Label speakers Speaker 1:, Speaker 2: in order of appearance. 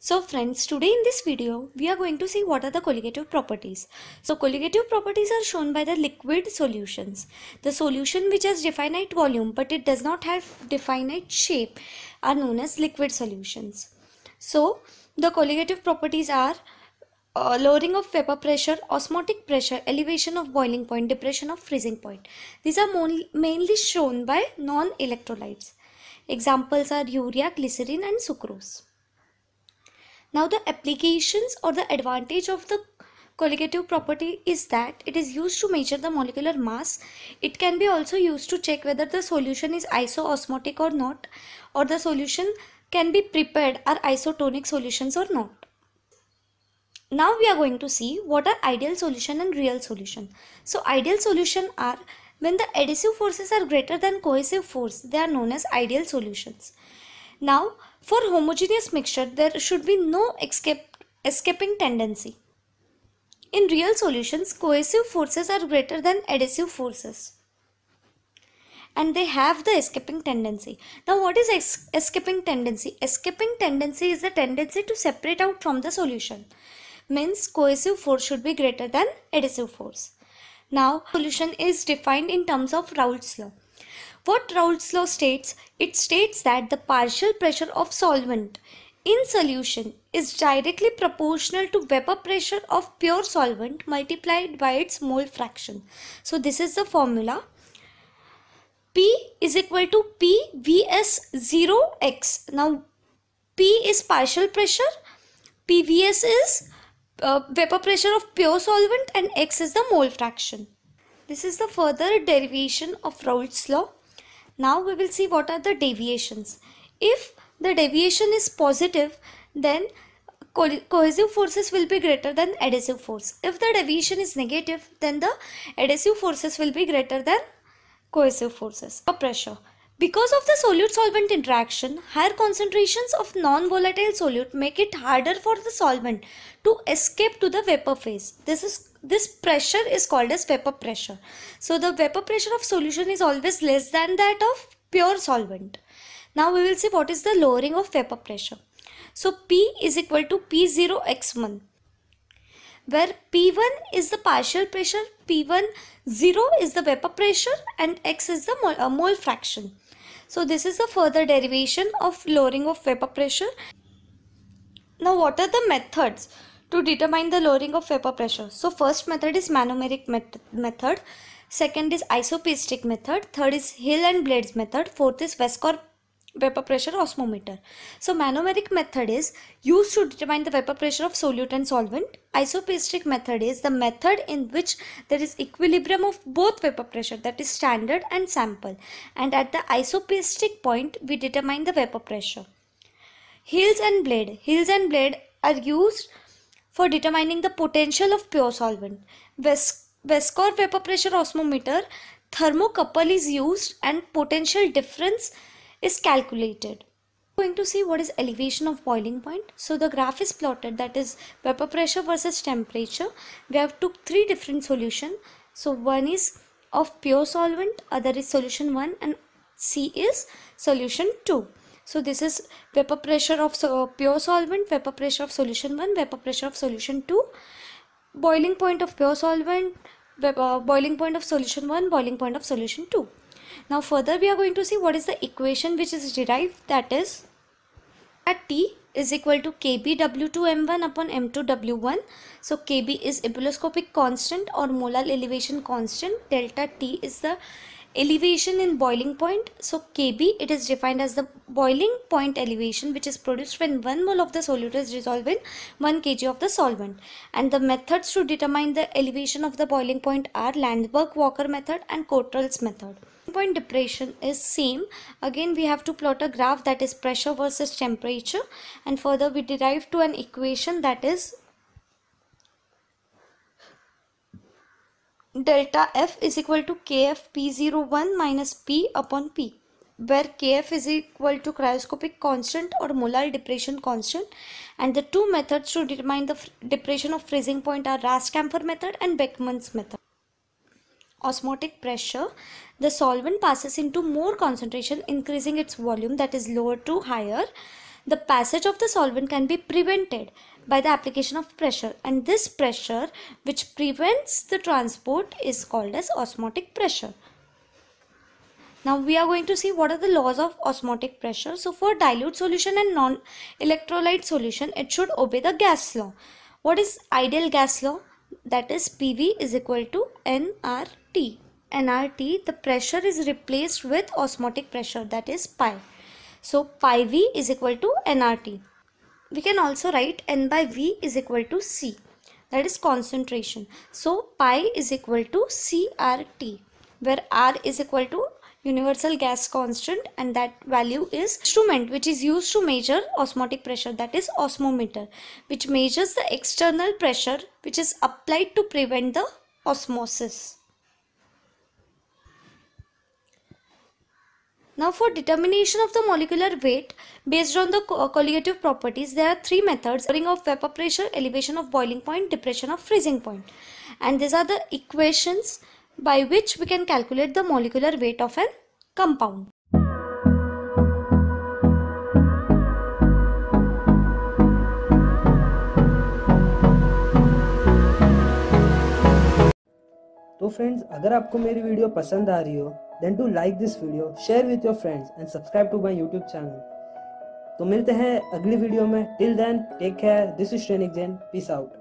Speaker 1: So friends, today in this video, we are going to see what are the colligative properties. So colligative properties are shown by the liquid solutions. The solution which has definite volume but it does not have definite shape are known as liquid solutions. So the colligative properties are uh, lowering of vapor pressure, osmotic pressure, elevation of boiling point, depression of freezing point. These are mainly shown by non-electrolytes. Examples are urea, glycerin and sucrose. Now the applications or the advantage of the colligative property is that it is used to measure the molecular mass. It can be also used to check whether the solution is isoosmotic or not or the solution can be prepared are isotonic solutions or not. Now we are going to see what are ideal solution and real solution. So ideal solution are when the adhesive forces are greater than cohesive force, they are known as ideal solutions. Now, for homogeneous mixture, there should be no escape, escaping tendency. In real solutions, cohesive forces are greater than adhesive forces. And they have the escaping tendency. Now, what is es escaping tendency? Escaping tendency is the tendency to separate out from the solution. Means cohesive force should be greater than adhesive force. Now, solution is defined in terms of Raoult's law. What Raoult's law states? It states that the partial pressure of solvent in solution is directly proportional to vapor pressure of pure solvent multiplied by its mole fraction. So this is the formula. P is equal to PVS0x. Now P is partial pressure, PVS is uh, vapor pressure of pure solvent and X is the mole fraction. This is the further derivation of Raoult's law. Now we will see what are the deviations. If the deviation is positive, then co cohesive forces will be greater than adhesive force. If the deviation is negative, then the adhesive forces will be greater than cohesive forces. Pressure. Because of the solute-solvent interaction, higher concentrations of non-volatile solute make it harder for the solvent to escape to the vapor phase. This is this pressure is called as vapor pressure. So the vapor pressure of solution is always less than that of pure solvent. Now we will see what is the lowering of vapor pressure. So P is equal to P0x1 where P1 is the partial pressure, P1 0 is the vapor pressure and X is the mole, uh, mole fraction. So this is a further derivation of lowering of vapor pressure. Now what are the methods to determine the lowering of vapor pressure? So first method is manometric met method. Second is isopiestic method. Third is Hill and Blades method. Fourth is Wescor vapor pressure osmometer. So manometric method is used to determine the vapor pressure of solute and solvent. Isopiestic method is the method in which there is equilibrium of both vapor pressure that is standard and sample and at the isopiestic point we determine the vapor pressure. Hills and blade. Hills and blade are used for determining the potential of pure solvent. Wescor vapor pressure osmometer thermocouple is used and potential difference is calculated. Going to see what is elevation of boiling point. So the graph is plotted that is vapor pressure versus temperature. We have took three different solution. So one is of pure solvent, other is solution 1 and C is solution 2. So this is vapor pressure of so, pure solvent, vapor pressure of solution 1, vapor pressure of solution 2, boiling point of pure solvent, vapor, uh, boiling point of solution 1, boiling point of solution 2. Now further we are going to see what is the equation which is derived that is at T is equal to KBW2M1 upon M2W1. So KB is ebullioscopic constant or molar elevation constant. Delta T is the elevation in boiling point. So KB it is defined as the boiling point elevation which is produced when 1 mole of the solute is dissolved in 1 kg of the solvent. And the methods to determine the elevation of the boiling point are Landsberg-Walker method and Cottrell's method point depression is same again we have to plot a graph that is pressure versus temperature and further we derive to an equation that is delta f is equal to kf p01 minus p upon p where kf is equal to cryoscopic constant or molar depression constant. And the two methods to determine the depression of freezing point are Rast-camphor method and Beckmann's method. Osmotic pressure, the solvent passes into more concentration increasing its volume that is lower to higher. The passage of the solvent can be prevented by the application of pressure and this pressure which prevents the transport is called as osmotic pressure. Now we are going to see what are the laws of osmotic pressure. So for dilute solution and non-electrolyte solution, it should obey the gas law. What is ideal gas law? That is PV is equal to nRT. nRT, the pressure is replaced with osmotic pressure that is pi. So pi V is equal to nRT. We can also write N by V is equal to C. That is concentration. So pi is equal to CRT where R is equal to universal gas constant and that value is instrument which is used to measure osmotic pressure that is osmometer which measures the external pressure which is applied to prevent the osmosis. Now for determination of the molecular weight based on the colligative properties there are three methods of vapor pressure, elevation of boiling point, depression of freezing point and these are the equations by which we can calculate the molecular weight of a compound.
Speaker 2: तो friends अगर आपको मेरी video पसंद आ रही हो then to like this video share with your friends and subscribe to my YouTube channel तो मिलते हैं अगली वीडियो में. Till then take care this is ट्रेनिक Jain peace out